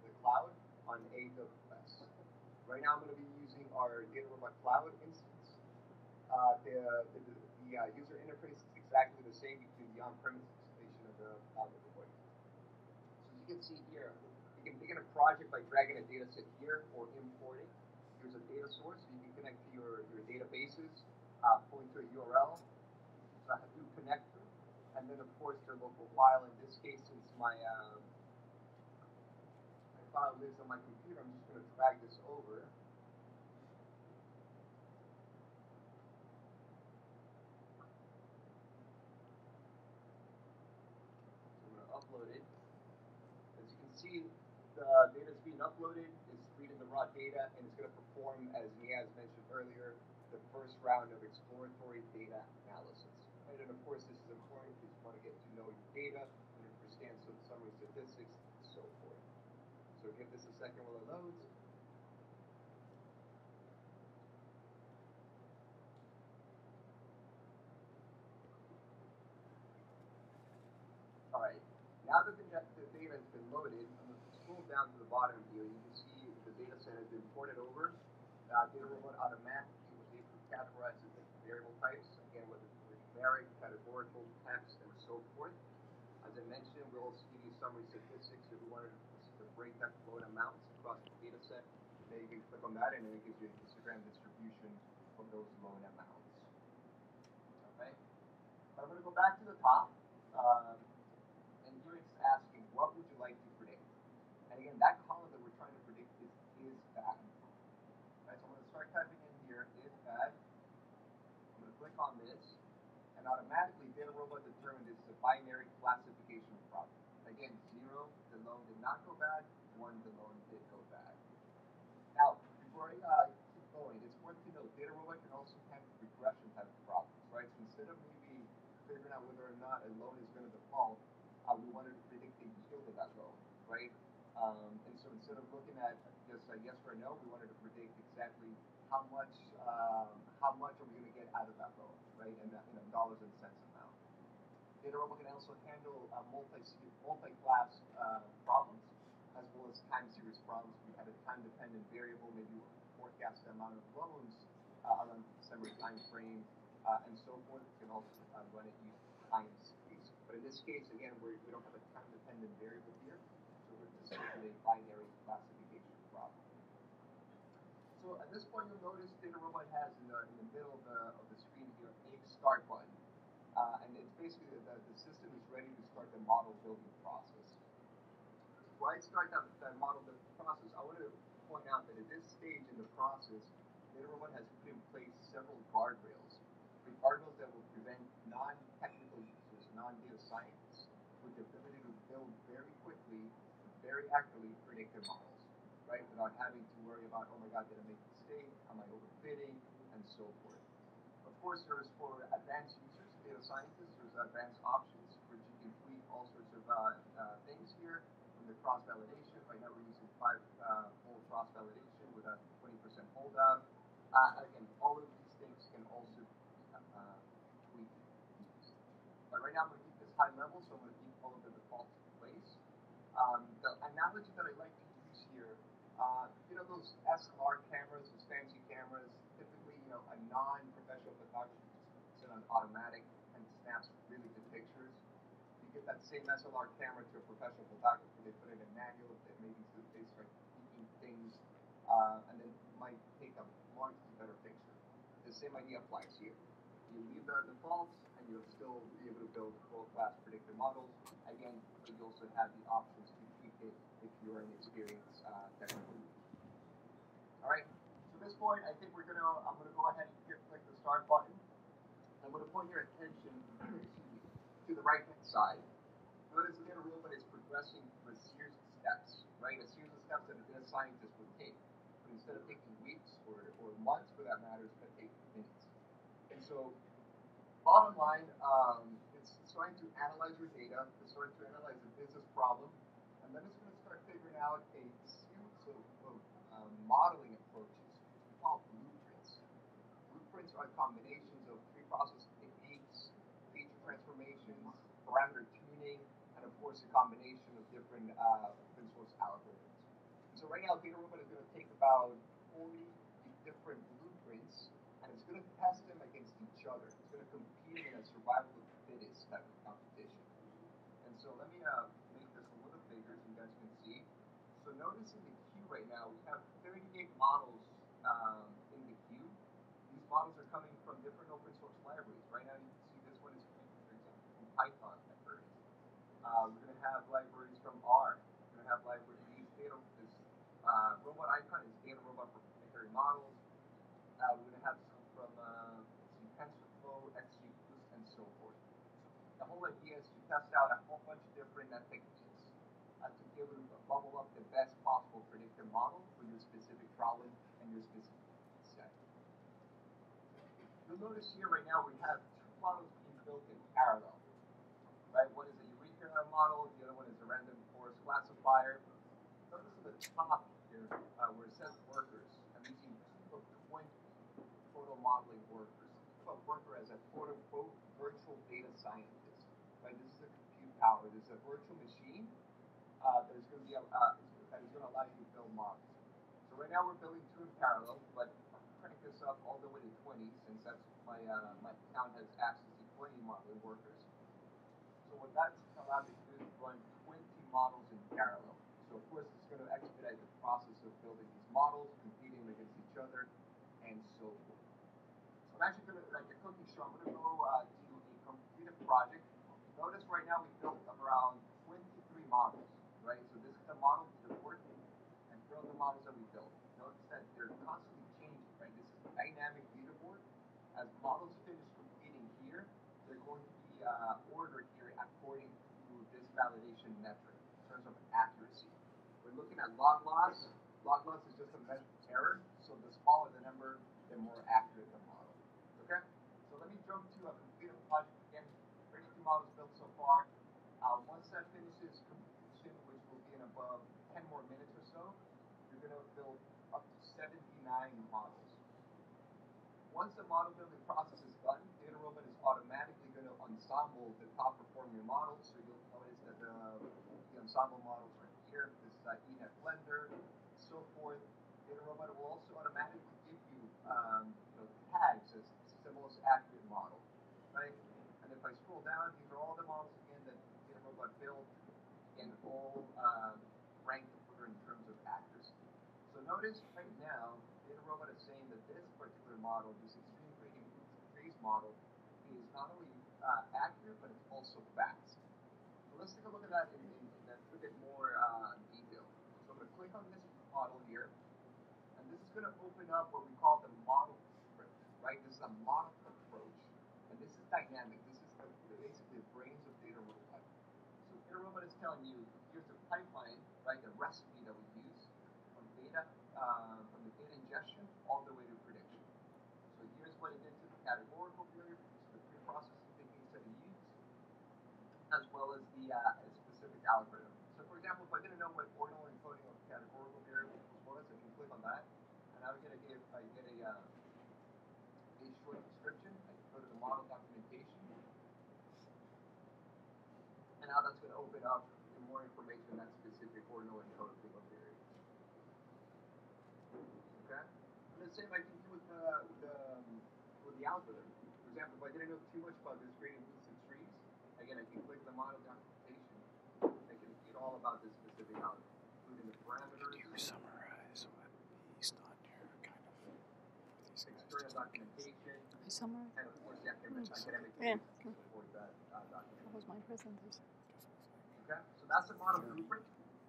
the cloud on AWS. Right now, I'm going to be using our Data Robot Cloud instance. Uh, the the, the uh, user interface is exactly the same between the on-premise installation and the cloud deployment. So as you can see here, you can begin a project by dragging a data set here or importing. Here's a data source. You can connect to your, your databases, uh, point to a URL, uh, and then of course your local file. In this case, since my um, my file lives on my computer, I'm just going to drag this over. So I'm going to upload it. As you can see, the data that's being uploaded is reading the raw data, and it's going to perform, as Niaz mentioned earlier, the first round of exploratory data analysis. And of course, this is important because you want to get to know your data, and understand some summary statistics, and so forth. So give this a second while it loads. All right. Now that the, data has been loaded, I'm going to scroll down to the bottom here. You can see the data set has been ported over. Uh, data robot automatically was able to categorize the variable types, numeric, categorical, text, and so forth. As I mentioned, we'll also give you summary statistics if you wanted to, break that load amounts across the data set. Then you can click on that, and it gives you a histogram distribution of those loan amounts. Okay. I'm going to go back to the top. Um, and here it's asking, what would you like to predict? And again, that column that we're trying to predict is, is bad. Right, so I'm going to start typing in here, is bad. I'm going to click on this, and automatically Data Robot determined this is a binary classification problem. Again, zero, the loan did not go bad, one, the loan did go bad. Now, before I uh, keep going, it's worth to note, Data Robot can also handle regression type of problems, right? So instead of maybe figuring out whether or not a loan is going to default, uh, we wanted to predict the yield of that loan, right? Um, and so instead of looking at just a yes or a no, we wanted to predict exactly how much um, how much are we going to get out of that loan, right? Know, dollars and cents amount. Data Robot can also handle uh, multi multi class uh, problems as well as time series problems. We had a time dependent variable, maybe we'll forecast the amount of loans uh, around December time frame uh, and so forth. Can also uh, run it using time series. But in this case, again, we're, we don't have a time dependent variable here, so we're just simply a binary classification problem. So at this point, you'll notice Data Robot has in the, in the middle of the, of the screen here a start button. Uh, and it's basically the, the system is ready to start the model building process. Before I start that, that model building process, I want to point out that at this stage in the process, Robot has put in place several guardrails. The guardrails that will prevent non-technical users, non-data scientists, with the ability to build very quickly, very accurately predictive models, right? Without having to worry about, oh my god, did I make a mistake? Am I overfitting? And so forth. Course, there's for advanced users, data scientists, there's advanced options which you can tweak all sorts of uh, uh, things here. From the cross validation, right now we're using five uh, fold cross validation with a 20% holdout. Uh, again, all of these things can also be uh, tweaked. But right now I'm going to keep this high level, so I'm going to keep all of the defaults in place. Um, the analogy that I like to use here, uh, you know those SLR cameras, those fancy cameras, typically, you know, a non-professional photographer just puts it on automatic and snaps really good pictures. You get that same SLR camera to a professional photographer, they put in a manual that maybe they start tweaking things, uh, and then might take a markedly better picture. The same idea applies here. You leave the defaults, and you'll still be able to build world-class predictive models. Again, but you also have the options to tweak it if you're an experienced uh, technical. All right. This point, I think we're gonna. I'm gonna go ahead and here, click the start button. I'm gonna point your attention to the right-hand side. Notice the data robot is progressing through a series of steps, right? A series of steps that a data scientist would take. But instead of taking weeks or, or months for that matter, it's gonna take minutes. And so bottom line, um, it's starting to analyze your data, it's starting to analyze the business problem, and then it's going to start figuring out a series of, of um, modeling approaches combinations of pre-processed techniques, feature transformations, parameter tuning, and of course a combination of different uh, open source algorithms. So right now, Data Robot is going to take about 40 different blueprints and it's going to test them against each other. It's going to compete in a survival of the fittest type of competition. And so let me uh, make this a little bigger so you guys can see. So notice in the queue right now, we have 38 models um, in the queue. These models are coming from different open source libraries. Right now, you can see this one is coming, for example, from Python libraries. Uh, we're going to have libraries from R. We're going to have libraries, data, this uh, robot icon is data robot for planetary models. Uh, we're going to have some from uh, TensorFlow, XGBoost, and so forth. The whole idea is to test out a whole bunch of different uh, techniques uh, to be able to bubble up the best possible predictive model for your specific problem and your specific. You'll notice here right now we have two models being built in parallel. Right? One is a Eureqa model, the other one is a random forest classifier. Notice at the top here uh, it says workers, I'm using two of 20 total modeling workers. Think of worker as a quote unquote virtual data scientist. Right? This is a compute power. This is a virtual machine uh, that is going to be uh, that is going to allow you to build models. So right now we're building two in parallel, but this up all the way to 20 since that's my uh, my account has access to 20 modeling workers. So what that's allowed me to do is run 20 models in parallel. So of course it's going to expedite the process of building these models, competing against each other, and so forth. So I'm actually going to, like a cookie show, I'm going to go uh, to a completed project. Notice right now we built around 23 models, right? So this is the model that we're working and are the models that we built. Notice that they're constantly changing, right? This is a dynamic leaderboard. As models finish competing here, they're going to be uh, ordered here according to this validation metric in terms of accuracy. We're looking at log loss. Log loss is just a measure of error, so the smaller the number, the more accurate the model. Okay? So let me jump to a completed project again. 32 models built so far. Uh, once that finishes completion, which will be in above 10 more minutes or so, you're going to build up to 79 models. Once the model building process is done, Data Robot is automatically going to ensemble the top performing models. So you'll notice that the, the ensemble models right here. This is uh, ENet Blender, so forth. Data Robot will also automatically give you, um, you know, tags as this is the most accurate model, right? And if I scroll down, these are all the models again that Data Robot built and all um, ranked order in terms of accuracy. So notice right now, Data Robot is saying that this particular model, this extreme gradient trees model, is not only uh, accurate, but it's also fast. So let's take a look at that in, in, in a bit more uh, detail. So I'm going to click on this model here, and this is going to open up what we call the model approach, right? This is a model approach, and this is dynamic. This is the, basically the brains of Data Robot. So Data Robot is telling you, here's the pipeline, right? The recipe that we use from data, uh, from the data ingestion all the way to prediction. So here's what it did to the categorical variable, the pre-processing techniques that it used, as well as the uh, specific algorithm. So for example, if I didn't know what ordinal encoding of categorical variables was, I can click on that, and I would get a, give, I get a, uh, a short description. I can go to the model documentation, and now that's going to open up to more information on that specific ordinal encoding of variables. Okay? And the same I can do with the, with the, um, with the algorithm. For example, if I didn't know too much about this gradient boosted trees, again, I can click the model documentation. I can read all about this specific algorithm, including the parameters, summarize what he's done here, kind of. These external documentation, I summarize. and of course the academic, academic Yeah. reasons that uh, document. That was my presentation. Okay, so that's the model blueprint.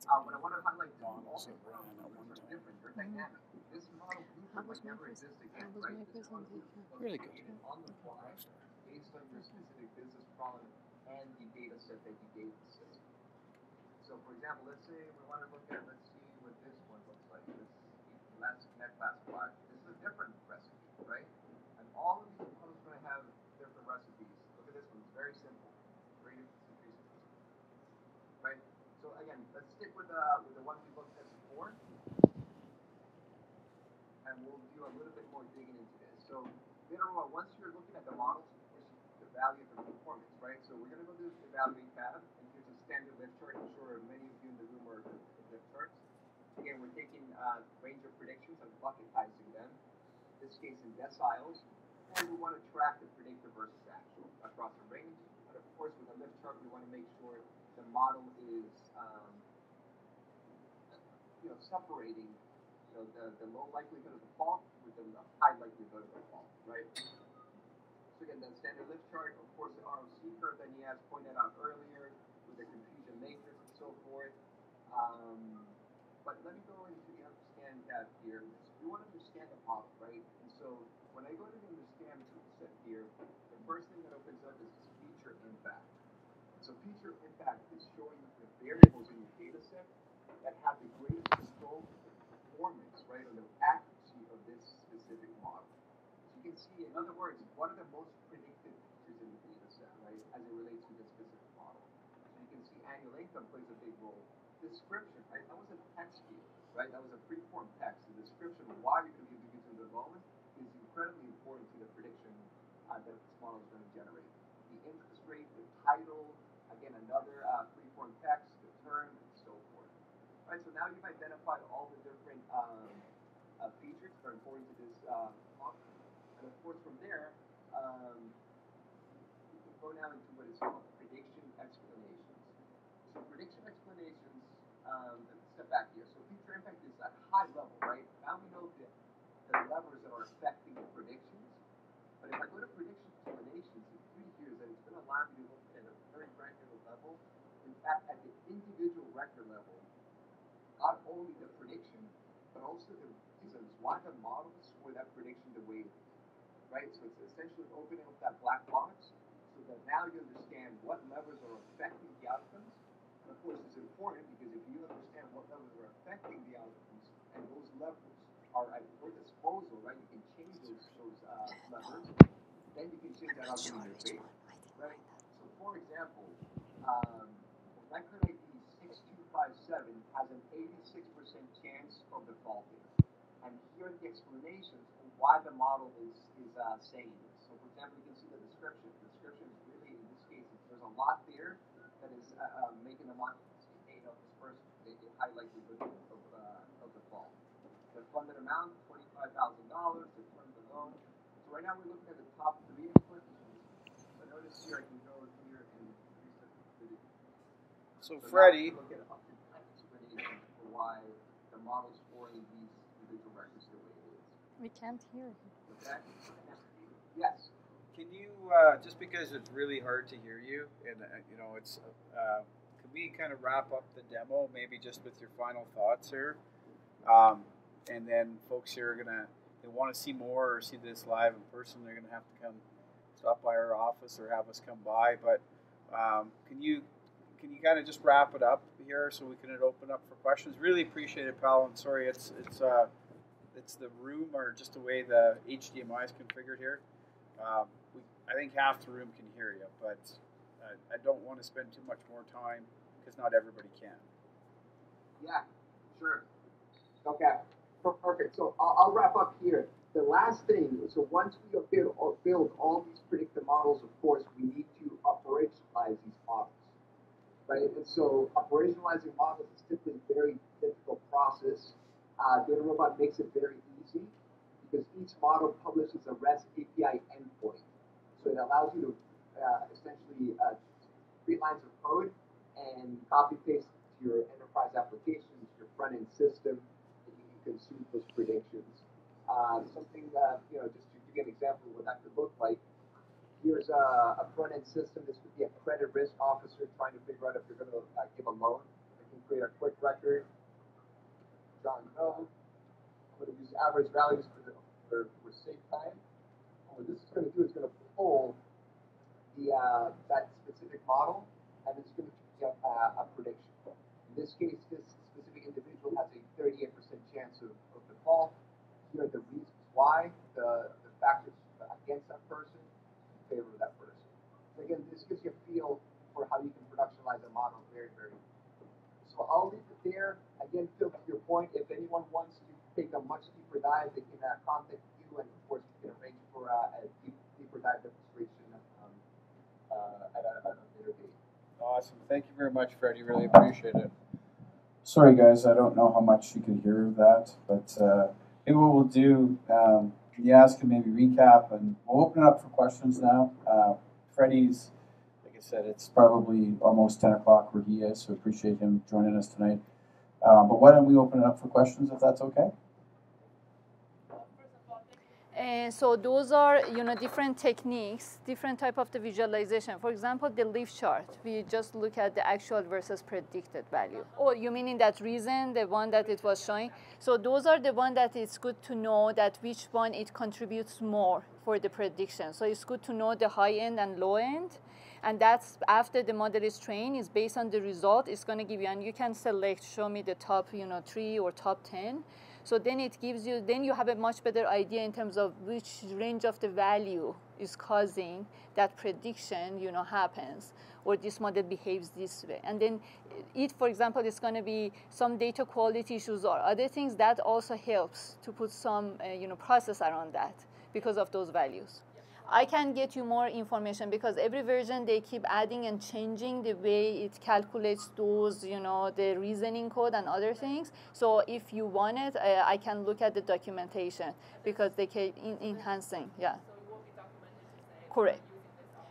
Uh, what I want to highlight too, all Models the that ran model at one blueprints are time. different. They're dynamic. This model blueprint was never pres- exist again, right? This model blueprint was Really good. on the fly based on your specific business problem and the data set that you gave the system. So for example, let's say we want to look at, let's see what this one looks like. This last net classifier. This is a different recipe, right? And all of these models are going to have different recipes. Look at this one, it's very simple. Gradient distribution system. Right? So again, let's with the the ones we looked at before. And we'll do a little bit more digging into this. So literal, once you're looking at the models, of course, the value of the performance. right? So we're gonna go to evaluate tab, and here's a standard lift chart. I'm sure many of you in the room are lift charts. Again, we're taking uh, range of predictions and bucketizing them. In this case, in deciles, and we want to track the predictor versus actual across a range. But of course, with a lift chart, we want to make sure the model is, um, you know, separating, you know, the, the low likelihood of the fault with the high likelihood of the fault, right? So again, the standard lift chart, of course, the ROC curve that he has pointed out earlier with the confusion matrix and so forth. Um, but let me go into the understand tab here. We want to understand the model, right? And so when I go to the understand toolset here, the first thing that opens up is this feature impact. So feature impact is showing you the variables in your data set that have the greatest control performance, right, or the accuracy of this specific model. So you can see, in other words, what are the most predictive features in the data set, right, as it relates to this specific model. So you can see annual income plays a big role. Description, right, that was a text field, right, that was a free-form text. The description of why you're going to be using the development is incredibly important to the prediction uh, that this model is going to generate. The interest rate, the title, again, another uh, free-form text, the term, and so forth. Right, so now you've identified all the different um, uh, features that are important to this uh. And of course, from there, um, you can go now into what is called prediction explanations. So prediction explanations, um, step back here. So feature impact is at high level, right? Now we know the, the levers that are affecting the predictions. But if I go to prediction explanations, the key here is that it's going to allow me to look at a very granular level. In fact, at the individual record level, not only the prediction, but also the reasons why the model scored that prediction the way it did. Right? So it's essentially opening up that black box so that now you understand what levers are affecting the outcomes. And of course, it's important because if you understand what levers are affecting the outcomes and those levers are at your disposal, right? You can change those, those uh, levers, then you can change that outcome in your favor. Right? So, for example, um, record ID 6257 has an 86% of defaulting. And here are the explanations of why the model is, is uh, saying this. So, for example, you can see the description. The description is really, in this case, there's a lot there that is uh, uh, making the model say, hey, no, this person, they, they high likelihood of, uh, of default. The funded amount, $25,000 to fund the loan. So, right now we're looking at the top three inputs. But notice here, I can go here and reset the So so Freddie, we Look at up to ten explanations for why the model's scoring these individual records the way it is. We can't hear you. Okay? Yes. can you uh, just because it's really hard to hear you, and uh, you know it's, uh, can we kind of wrap up the demo maybe just with your final thoughts here, um, and then folks here are gonna they want to see more or see this live in person, they're gonna have to come stop by our office or have us come by. But um, can you can you kind of just wrap it up here so we can open up for questions? Really appreciate it, pal. And sorry, it's it's uh, it's the room or just the way the HDMI is configured here. Um, we, I think half the room can hear you, but uh, I don't want to spend too much more time because not everybody can. Yeah, sure. Okay, per- perfect. So I'll, I'll wrap up here. The last thing, so once we build, build all these predictive models, of course, we need to operationalize these models, right? And so operationalizing models is typically a very difficult process. Uh, Data Robot makes it very easy because each model publishes a REST API endpoint. So it allows you to uh, essentially uh, three lines of code and copy paste to your enterprise applications, your front end system, and you can consume those predictions. Uh, something, uh, you know, just to give you an example of what that could look like. Here's a, a front end system. This could be a credit risk officer trying to figure out if you're going to uh, give a loan. I can create a quick record. I'm going to use average values for the for, for safe time. And what this is going to do is going to pull the uh, that specific model, and it's going to get uh, a prediction. In this case, this specific individual has a 38% chance of, of default. Here are the reasons why, the, the factors against that person, in favor of that person. So again, this gives you a feel for how you can productionalize a model very, very quickly. So I'll leave it there. Again, Phil, to your point, if anyone wants to take a much deeper dive, they can uh, contact you, and of course, we can arrange for uh, a deep, deeper dive demonstration um, uh, at a Awesome. Thank you very much, Freddie. Really appreciate it. Sorry, guys, I don't know how much you could hear of that, but uh, maybe what we'll do, um, Niaz can maybe recap, and we'll open it up for questions now. Uh, Freddie's, like I said, it's probably almost 10 o'clock where he is, so appreciate him joining us tonight. Uh, but why don't we open it up for questions if that's okay? So those are, you know, different techniques, different type of the visualization. For example, the lift chart, we just look at the actual versus predicted value. Oh, you mean in that reason, the one that it was showing? So those are the one that it's good to know that which one it contributes more for the prediction. So it's good to know the high end and low end. And that's after the model is trained, is based on the result, it's gonna give you, and you can select, show me the top, you know, three or top 10 so then it gives you, then you have a much better idea in terms of which range of the value is causing that prediction, you know, happens, or this model behaves this way. And then it, for example, is going to be some data quality issues or other things that also helps to put some, uh, you know, process around that because of those values. I can get you more information because every version they keep adding and changing the way it calculates those, you know, the reasoning code and other things. So if you want it, uh, I can look at the documentation because they keep in enhancing. Yeah. Correct.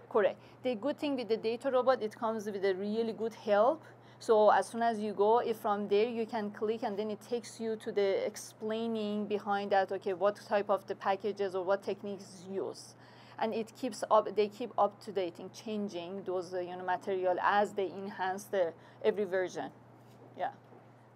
Correct. The good thing with the data robot, it comes with a really good help. So as soon as you go, if from there you can click and then it takes you to the explaining behind that, okay, what type of the packages or what techniques use and it keeps up they keep up to date dating changing those uh, you know material as they enhance the every version. Yeah.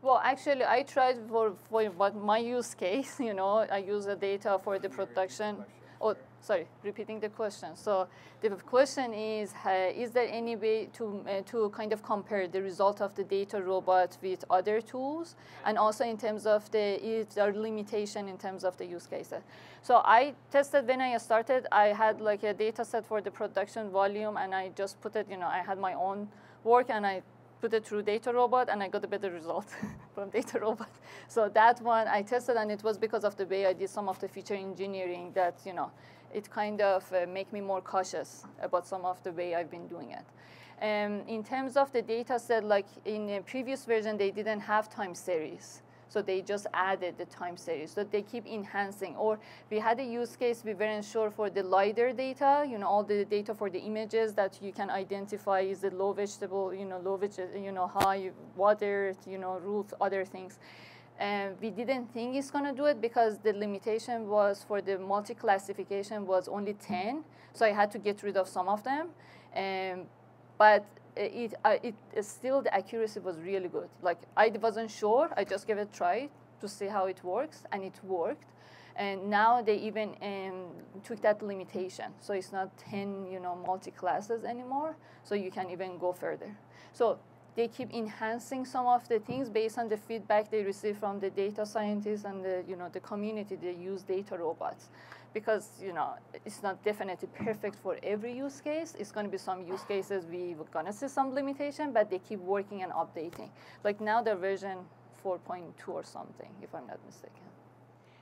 Well actually i tried for for what my use case you know i use the data for the production. oh sorry repeating the question. So the question is uh, is there any way to uh, to kind of compare the result of the data robot with other tools? And also in terms of the is there limitation in terms of the use cases? So i tested when i started i had like a data set for the production volume and i just put it you know i had my own work and i put it through data robot and I got a better result from data robot. So that one I tested and it was because of the way I did some of the feature engineering that, you know, it kind of uh, make me more cautious about some of the way I've been doing it. Um, in terms of the data set, like in a previous version, they didn't have time series. So they just added the time series. So they keep enhancing. Or we had a use case we weren't sure for the LiDAR data, you know, all the data for the images that you can identify is it low vegetable, you know, low vegetable, you know, high water, you know, roof, other things. And we didn't think it's going to do it because the limitation was for the multi-classification was only 10. So I had to get rid of some of them. Um, but it, uh, it, it, still, the accuracy was really good. Like, I wasn't sure. I just gave it a try to see how it works, and it worked. And now they even um, took that limitation. So it's not 10, you know, multi-classes anymore. So you can even go further. So they keep enhancing some of the things based on the feedback they receive from the data scientists and the, you know, the community they use data robots. Because you know, it's not definitely perfect for every use case. It's going to be some use cases we are going to see some limitation, but they keep working and updating. Like now they're version 4.2 or something, if I'm not mistaken.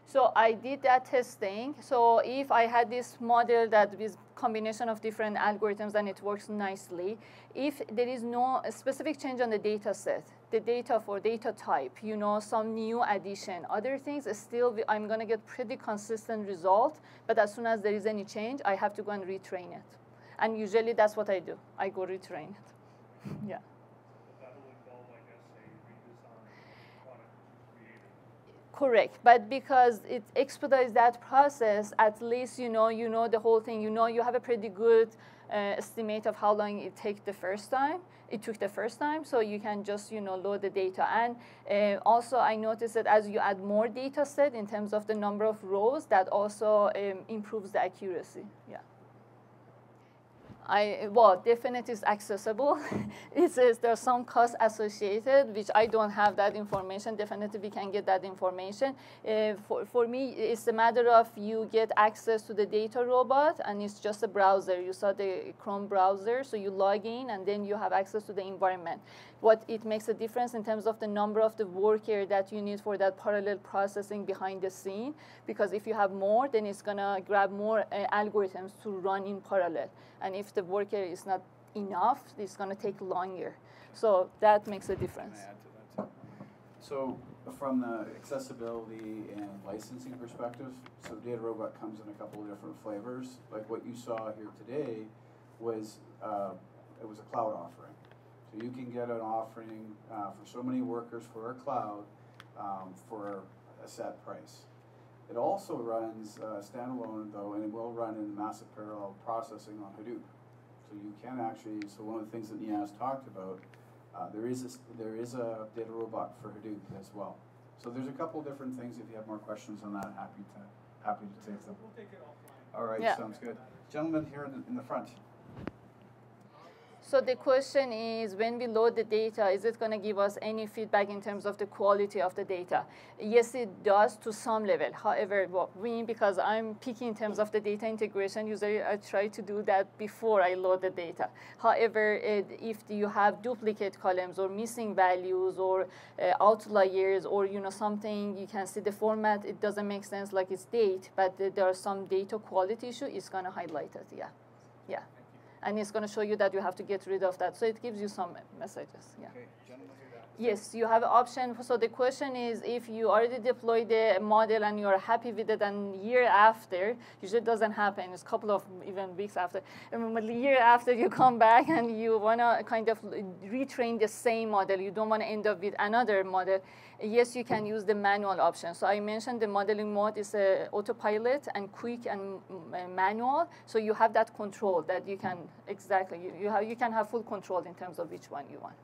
So I did that testing. So if I had this model that with combination of different algorithms and it works nicely, if there is no specific change on the data set, the data for data type, you know, some new addition, other things, still I'm gonna get pretty consistent result, but as soon as there is any change, I have to go and retrain it. And usually that's what I do. I go retrain it, yeah. Correct, but because it expedites that process, at least you know you know the whole thing. You know you have a pretty good uh, estimate of how long it take the first time. It took the first time, so you can just you know load the data. And uh, also, I noticed that as you add more data set in terms of the number of rows, that also um, improves the accuracy. Yeah. I, well, definitely is accessible. it says there's some cost associated, which I don't have that information. Definitely we can get that information. Uh, for, for me, it's a matter of you get access to the data robot, and it's just a browser. You saw the Chrome browser, so you log in, and then you have access to the environment what it makes a difference in terms of the number of the worker that you need for that parallel processing behind the scene. Because if you have more, then it's gonna grab more uh, algorithms to run in parallel. And if the worker is not enough, it's going to take longer. So that makes a difference. So from the accessibility and licensing perspective, so Data Robot comes in a couple of different flavors. Like what you saw here today was, uh, it was a cloud offering. So you can get an offering uh, for so many workers for a cloud um, for a set price. It also runs uh, standalone though, and it will run in massive parallel processing on Hadoop. So you can actually, so one of the things that Niaz talked about, uh, there is a, s- there is a data robot for Hadoop as well. So there's a couple different things. If you have more questions on that, happy to happy to take them. We'll take it offline. All right, Yeah. sounds good. Gentlemen here in the, in the front. So the question is, when we load the data, is it going to give us any feedback in terms of the quality of the data? Yes, it does to some level. However, we, because I'm picky in terms of the data integration, usually I try to do that before I load the data. However, it, if you have duplicate columns or missing values or uh, outliers or you know something, you can see the format, it doesn't make sense like it's date, but th- there are some data quality issue, it's going to highlight it, yeah. Yeah and it's going to show you that you have to get rid of that. So it gives you some messages. Yeah. Okay. Yes, you have option. So the question is, if you already deployed the model and you are happy with it, and year after, usually doesn't happen. It's a couple of even weeks after. Year after you come back and you want to kind of retrain the same model, you don't want to end up with another model. Yes, you can use the manual option. So I mentioned the modeling mode is a autopilot and quick and mm, uh, manual. So you have that control that you can exactly you, you have you can have full control in terms of which one you want.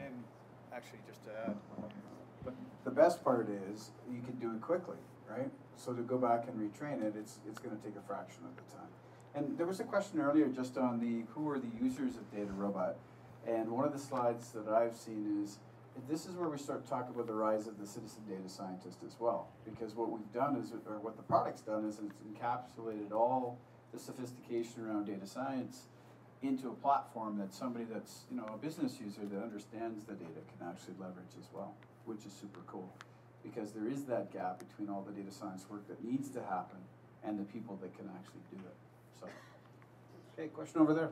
And, actually, just to add, But the best part is you can do it quickly, right? So to go back and retrain it, it's it's going to take a fraction of the time. And there was a question earlier just on the who are the users of Data Robot, and one of the slides that I've seen is this is where we start talking about the rise of the citizen data scientist as well. Because what we've done is, or what the product's done is it's encapsulated all the sophistication around data science into a platform that somebody that's, you know, a business user that understands the data can actually leverage as well, which is super cool. Because there is that gap between all the data science work that needs to happen and the people that can actually do it. So, okay, question over there.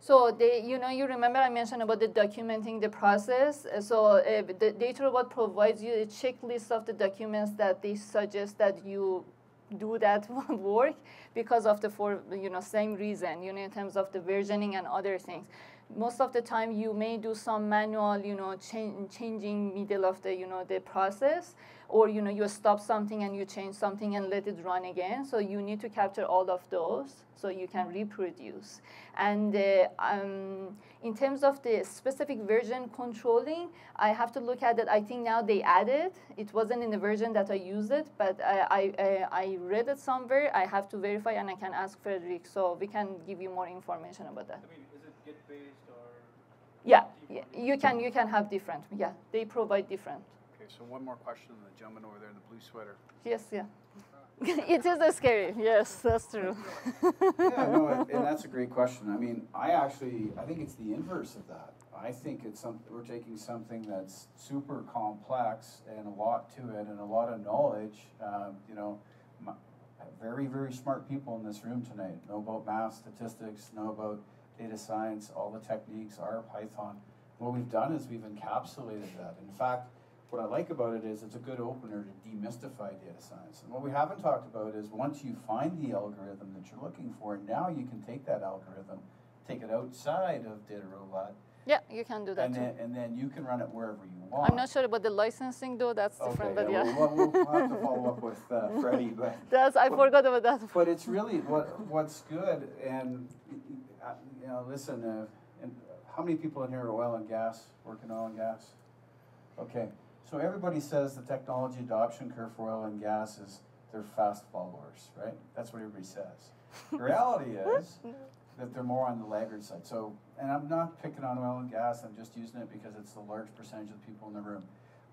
So they, you know, you remember I mentioned about the documenting the process. So uh, the data robot provides you a checklist of the documents that they suggest that you do that work because of the for you know same reason. You know, in terms of the versioning and other things. Most of the time, you may do some manual, you know, cha- changing middle of the, you know, the process, or you know, you stop something and you change something and let it run again. So you need to capture all of those so you can reproduce. And uh, um, in terms of the specific version controlling, I have to look at it. I think now they added. It wasn't in the version that I used it, but I, I, I, I read it somewhere. I have to verify, and I can ask Frederick, so we can give you more information about that. I mean, is it based or? Yeah, you can you can have different. Yeah, they provide different. okay, so one more question, the gentleman over there in the blue sweater. Yes, yeah. it is a scary. Yes, that's true. Yeah, no, and, and that's a great question. I mean, I actually, I think it's the inverse of that. I think it's some, we're taking something that's super complex and a lot to it and a lot of knowledge. Um, you know, m- very, very smart people in this room tonight know about math, statistics, know about data science, all the techniques, R, Python. What we've done is we've encapsulated that. In fact, what I like about it is it's a good opener to demystify data science. And what we haven't talked about is once you find the algorithm that you're looking for, now you can take that algorithm, take it outside of Data Robot, Yeah, you can do that and too. then, and then you can run it wherever you want. I'm not sure about the licensing though. That's different, Okay, but yeah, yeah. we'll, we'll, have to follow up with uh, Freddie, but. That's I But- forgot about that. But it's really, what, what's good, and, you know, listen, uh, and how many people in here are oil and gas, working oil and gas? Okay, so everybody says the technology adoption curve for oil and gas is they're fast followers, right? That's what everybody says. The reality is that they're more on the laggard side. So, and I'm not picking on oil and gas, I'm just using it because it's the large percentage of people in the room.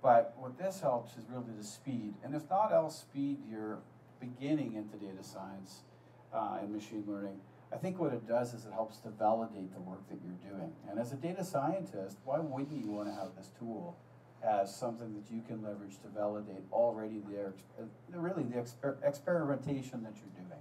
But what this helps is really the speed, and if not else, speed your beginning into data science uh, and machine learning. I think what it does is it helps to validate the work that you're doing. And as a data scientist, why wouldn't you want to have this tool as something that you can leverage to validate already the uh, really the exper- experimentation that you're doing?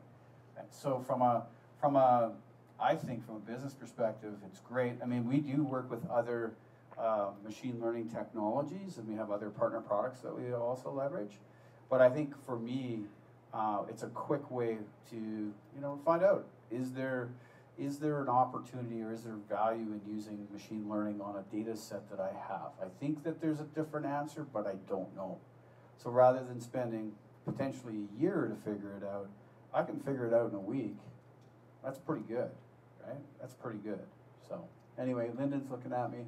So from a from a I think from a business perspective, it's great. I mean, we do work with other uh, machine learning technologies, and we have other partner products that we also leverage. But I think for me, uh, it's a quick way to you know find out is there is there an opportunity or is there value in using machine learning on a data set that I have? I think that there's a different answer, but I don't know. So rather than spending potentially a year to figure it out, I can figure it out in a week. That's pretty good, right? That's pretty good. So anyway, Lyndon's looking at me.